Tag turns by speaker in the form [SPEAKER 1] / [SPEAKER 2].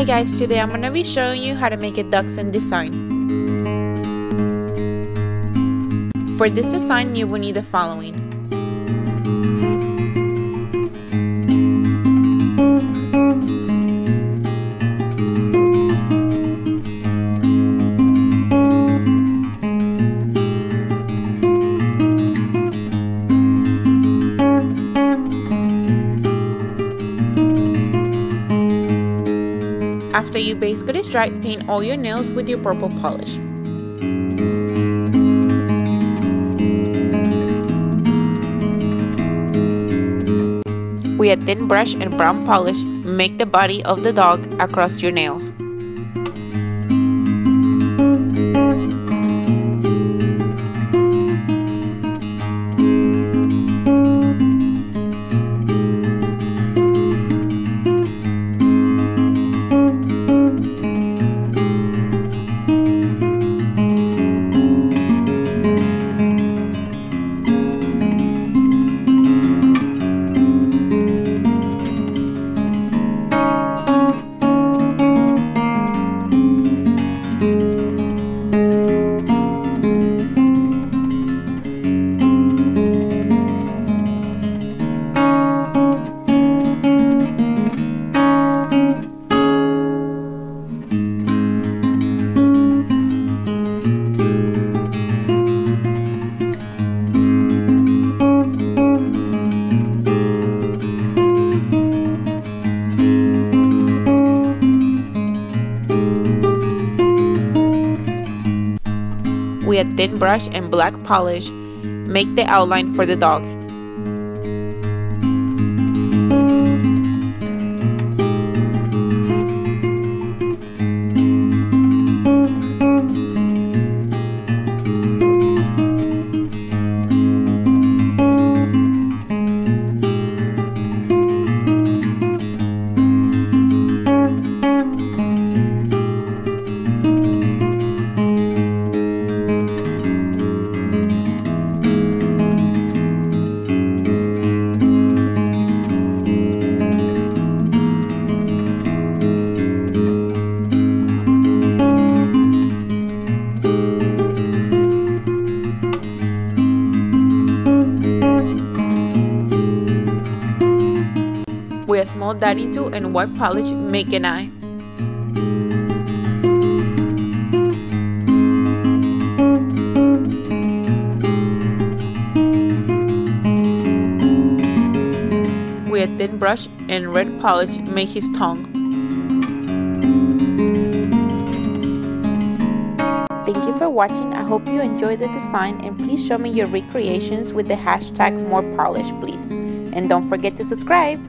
[SPEAKER 1] Hi guys, today I'm going to be showing you how to make a dachshund design. For this design you will need the following. After you is dry, paint all your nails with your purple polish. With a thin brush and brown polish, make the body of the dog across your nails. With a thin brush and black polish, make the outline for the dog. With a small dotting tool and white polish, make an eye. With a thin brush and red polish, make his tongue. Thank you for watching. I hope you enjoyed the design and please show me your recreations with the hashtag more polish please. And don't forget to subscribe.